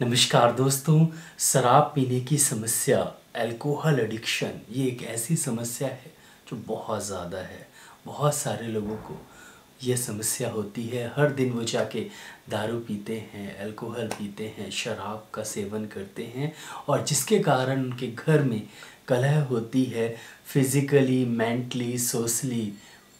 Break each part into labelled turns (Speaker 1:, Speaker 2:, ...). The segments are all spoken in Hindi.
Speaker 1: नमस्कार दोस्तों, शराब पीने की समस्या अल्कोहल एडिक्शन ये एक ऐसी समस्या है जो बहुत ज़्यादा है। बहुत सारे लोगों को ये समस्या होती है। हर दिन वो जाके दारू पीते हैं अल्कोहल पीते हैं, शराब का सेवन करते हैं और जिसके कारण उनके घर में कलह होती है फिज़िकली मेंटली सोशली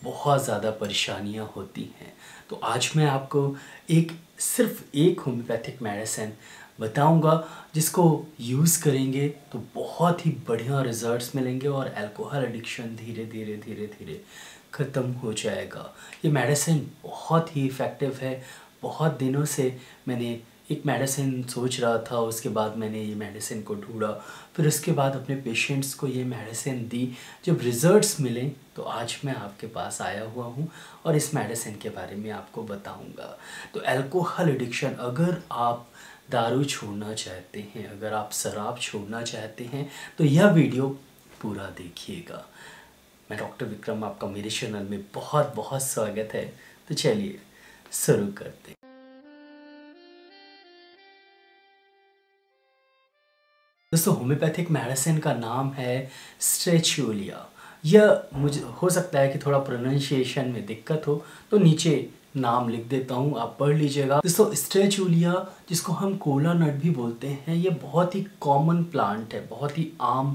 Speaker 1: बहुत ज़्यादा परेशानियाँ होती हैं। तो आज मैं आपको एक, सिर्फ़ एक होम्योपैथिक मेडिसिन बताऊँगा, जिसको यूज़ करेंगे तो बहुत ही बढ़िया रिजल्ट्स मिलेंगे और अल्कोहल एडिक्शन धीरे धीरे धीरे धीरे ख़त्म हो जाएगा। ये मेडिसिन बहुत ही इफ़ेक्टिव है। बहुत दिनों से मैंने एक मेडिसिन सोच रहा था, उसके बाद मैंने ये मेडिसिन को ढूंढा। फिर उसके बाद अपने पेशेंट्स को ये मेडिसिन दी। जब रिज़ल्ट्स मिले तो आज मैं आपके पास आया हुआ हूँ और इस मेडिसिन के बारे में आपको बताऊँगा। तो एल्कोहल एडिक्शन अगर आप दारू छोड़ना चाहते हैं, अगर आप शराब छोड़ना चाहते हैं तो यह वीडियो पूरा देखिएगा। मैं डॉक्टर विक्रम, आपका मेरे चैनल में बहुत बहुत स्वागत है। तो चलिए शुरू करते हैं। दोस्तों होम्योपैथिक मेडिसिन का नाम है स्ट्रेचूलिया यह मुझे, हो सकता है कि थोड़ा प्रोनाउंसिएशन में दिक्कत हो तो नीचे नाम लिख देता हूँ, आप पढ़ लीजिएगा। दोस्तों स्ट्रेचूलिया जिसको हम कोला नट भी बोलते हैं ये बहुत ही कॉमन प्लांट है, बहुत ही आम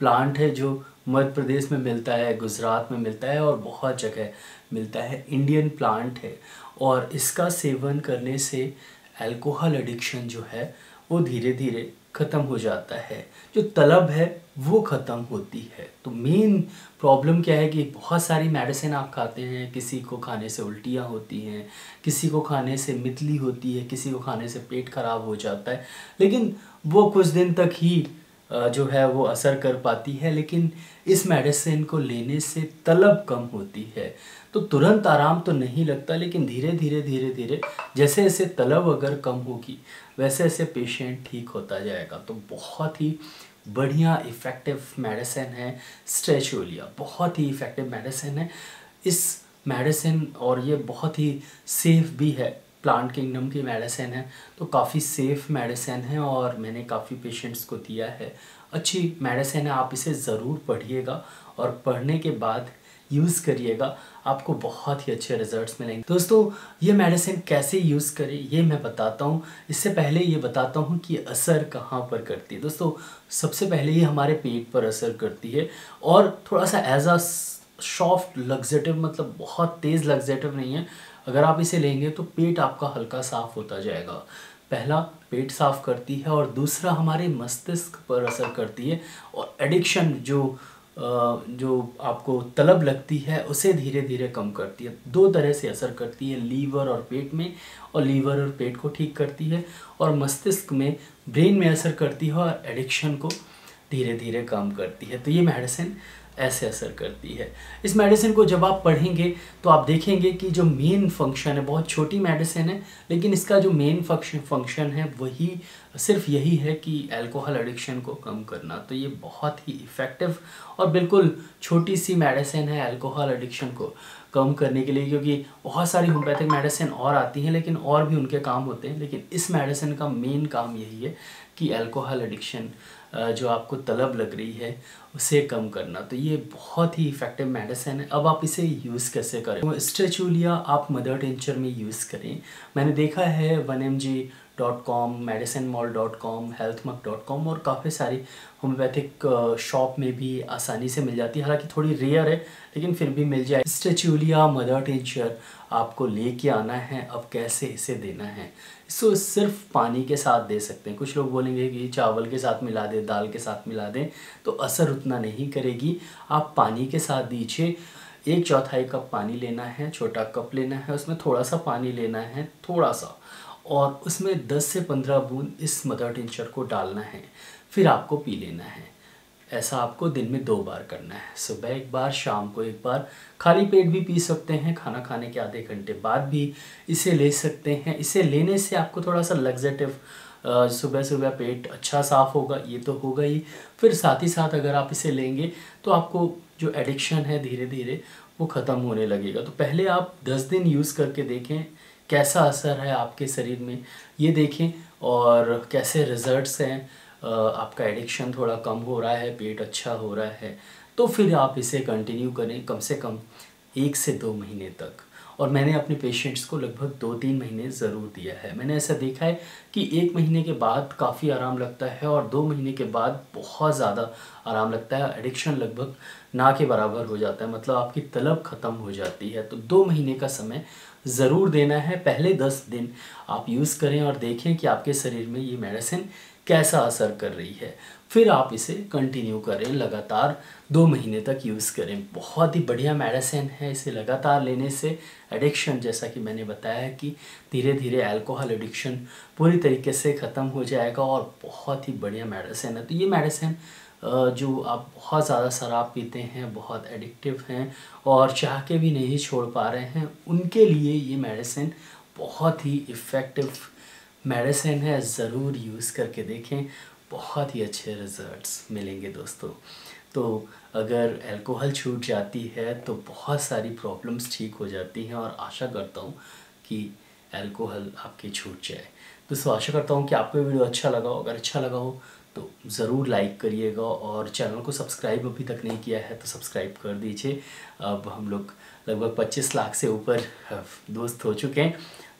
Speaker 1: प्लांट है, जो मध्य प्रदेश में मिलता है, गुजरात में मिलता है और बहुत जगह मिलता है इंडियन प्लांट है। और इसका सेवन करने से अल्कोहल एडिक्शन जो है, वो धीरे धीरे ख़त्म हो जाता है। जो तलब है, वो ख़त्म होती है। तो मेन प्रॉब्लम क्या है कि बहुत सारी मेडिसिन आप खाते हैं, किसी को खाने से उल्टियाँ होती हैं, किसी को खाने से मितली होती है, किसी को खाने से पेट खराब हो जाता है। लेकिन वो कुछ दिन तक ही जो है वो असर कर पाती है, लेकिन इस मेडिसिन को लेने से तलब कम होती है। तो तुरंत आराम तो नहीं लगता, लेकिन धीरे धीरे धीरे धीरे जैसे जैसे तलब अगर कम होगी, वैसे वैसे पेशेंट ठीक होता जाएगा। तो बहुत ही बढ़िया इफ़ेक्टिव मेडिसिन है स्ट्रेचोलिया बहुत ही इफ़ेक्टिव मेडिसिन है। इस मेडिसिन और ये बहुत ही सेफ़ भी है। प्लांट किंगडम की मेडिसिन है तो काफ़ी सेफ़ मेडिसिन है और मैंने काफ़ी पेशेंट्स को दिया है। अच्छी मेडिसिन है, आप इसे ज़रूर पढ़िएगा और पढ़ने के बाद यूज़ करिएगा, आपको बहुत ही अच्छे रिजल्ट्स मिलेंगे। दोस्तों, ये मेडिसिन कैसे यूज़ करें, ये मैं बताता हूँ। इससे पहले ये बताता हूँ कि असर कहाँ पर करती है। दोस्तों, सबसे पहले ये हमारे पेट पर असर करती है और थोड़ा सा एज आ सॉफ्ट लग्जेटिव मतलब बहुत तेज़ लग्जेटिव नहीं है अगर आप इसे लेंगे तो पेट आपका हल्का साफ़ होता जाएगा। पहला, पेट साफ़ करती है और दूसरा, हमारे मस्तिष्क पर असर करती है और एडिक्शन जो जो आपको तलब लगती है, उसे धीरे धीरे कम करती है। दो तरह से असर करती है, लीवर और पेट में, और लीवर और पेट को ठीक करती है और मस्तिष्क में ब्रेन में असर करती है और एडिक्शन को धीरे धीरे कम करती है। तो ये मेडिसिन ऐसे असर करती है। इस मेडिसिन को जब आप पढ़ेंगे तो आप देखेंगे कि जो मेन फ़ंक्शन है, बहुत छोटी मेडिसिन है, लेकिन इसका जो मेन फ़ंक्शन फ़ंक्शन है, वही सिर्फ़ यही है कि अल्कोहल एडिक्शन को कम करना। तो ये बहुत ही इफ़ेक्टिव और बिल्कुल छोटी सी मेडिसिन है अल्कोहल एडिक्शन को कम करने के लिए, क्योंकि बहुत सारी होम्योपैथिक मेडिसिन और आती हैं, लेकिन और भी उनके काम होते हैं। लेकिन इस मेडिसिन का मेन काम यही है कि अल्कोहल एडिक्शन जो आपको तलब लग रही है, उसे कम करना। तो ये बहुत ही इफ़ेक्टिव मेडिसिन है। अब आप इसे यूज़ कैसे करें? तो स्ट्रेचूलिया आप मदर टेंचर में यूज़ करें। मैंने देखा है one M G dot com medicine mall dot com health mug dot com और काफ़ी सारी होम्योपैथिक शॉप में भी आसानी से मिल जाती है। हालाँकि थोड़ी रेयर है, लेकिन फिर भी मिल जाए। स्टेचूलिया मदर टेंचर आपको लेके आना है, अब कैसे इसे देना है? इसको सिर्फ़ पानी के साथ दे सकते हैं। कुछ लोग बोलेंगे कि चावल के साथ मिला दें, दाल के साथ मिला दें तो असर उतना नहीं करेगी। आप पानी के साथ दीजिए। एक चौथाई कप पानी लेना है, छोटा कप लेना है, उसमें थोड़ा सा पानी लेना है थोड़ा सा और उसमें 10 से 15 बूंद इस मदर टिंचर को डालना है, फिर आपको पी लेना है। ऐसा आपको दिन में दो बार करना है। सुबह एक बार, शाम को एक बार। खाली पेट भी पी सकते हैं, खाना खाने के आधे घंटे बाद भी इसे ले सकते हैं। इसे लेने से आपको थोड़ा सा लग्जेटिव सुबह सुबह पेट अच्छा साफ़ होगा, ये तो होगा ही। फिर साथ ही साथ अगर आप इसे लेंगे तो आपको जो एडिक्शन है धीरे धीरे वो ख़त्म होने लगेगा। तो पहले आप 10 दिन यूज़ करके देखें, कैसा असर है आपके शरीर में, ये देखें और कैसे रिजल्ट्स हैं। आपका एडिक्शन थोड़ा कम हो रहा है, पेट अच्छा हो रहा है तो फिर आप इसे कंटिन्यू करें कम से कम एक से दो महीने तक। और मैंने अपने पेशेंट्स को लगभग दो तीन महीने ज़रूर दिया है। मैंने ऐसा देखा है कि एक महीने के बाद काफ़ी आराम लगता है और दो महीने के बाद बहुत ज़्यादा आराम लगता है। एडिक्शन लगभग ना के बराबर हो जाता है मतलब आपकी तलब ख़त्म हो जाती है। तो दो महीने का समय ज़रूर देना है। पहले दस दिन आप यूज़ करें और देखें कि आपके शरीर में ये मेडिसिन कैसा असर कर रही है। फिर आप इसे कंटिन्यू करें, लगातार दो महीने तक यूज़ करें। बहुत ही बढ़िया मेडिसिन है इसे लगातार लेने से। एडिक्शन जैसा कि मैंने बताया कि धीरे धीरे अल्कोहल एडिक्शन पूरी तरीके से ख़त्म हो जाएगा और बहुत ही बढ़िया मेडिसिन है। तो ये मेडिसिन जो आप बहुत ज़्यादा शराब पीते हैं, बहुत एडिक्टिव हैं और चाह के भी नहीं छोड़ पा रहे हैं, उनके लिए ये मेडिसिन बहुत ही इफ़ेक्टिव मेडिसिन है, ज़रूर यूज़ करके देखें। बहुत ही अच्छे रिज़ल्ट्स मिलेंगे दोस्तों। तो अगर अल्कोहल छूट जाती है तो बहुत सारी प्रॉब्लम्स ठीक हो जाती हैं और आशा करता हूँ कि अल्कोहल आपकी छूट जाए। दोस्तों, आशा करता हूँ कि आपको वीडियो अच्छा लगा हो। अगर अच्छा लगा हो तो ज़रूर लाइक करिएगा और चैनल को सब्सक्राइब अभी तक नहीं किया है तो सब्सक्राइब कर दीजिए। अब हम लोग लगभग 25 लाख से ऊपर दोस्त हो चुके हैं।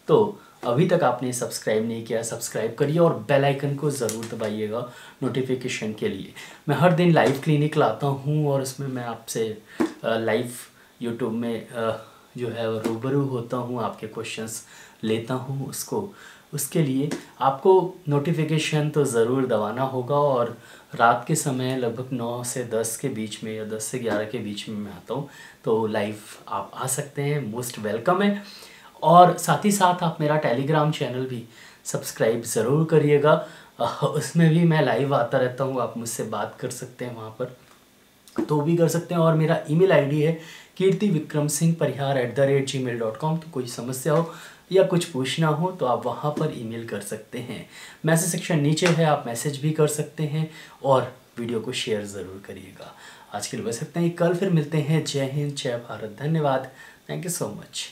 Speaker 1: तो अभी तक आपने सब्सक्राइब नहीं किया, सब्सक्राइब करिए और बेल आइकन को ज़रूर दबाइएगा नोटिफिकेशन के लिए। मैं हर दिन लाइव क्लिनिक लाता हूँ और उसमें मैं आपसे लाइव यूट्यूब में जो है रूबरू होता हूँ, आपके क्वेश्चंस लेता हूँ उसको। उसके लिए आपको नोटिफिकेशन तो ज़रूर दबाना होगा और रात के समय लगभग नौ से दस के बीच में या दस से ग्यारह के बीच में मैं आता हूँ तो लाइव आप आ सकते हैं मोस्ट वेलकम है। और साथ ही साथ आप मेरा टेलीग्राम चैनल भी सब्सक्राइब ज़रूर करिएगा। उसमें भी मैं लाइव आता रहता हूँ, आप मुझसे बात कर सकते हैं वहाँ पर। तो भी कर सकते हैं और मेरा ईमेल आईडी है Kirti Vikram Singh Parihar at the rate gmail dot com तो कोई समस्या हो या कुछ पूछना हो तो आप वहाँ पर ईमेल कर सकते हैं। मैसेज सेक्शन नीचे है, आप मैसेज भी कर सकते हैं और वीडियो को शेयर ज़रूर करिएगा। आज के लिए बस सकते हैं। कल फिर मिलते हैं। जय हिंद, जय भारत। धन्यवाद। Thank you so much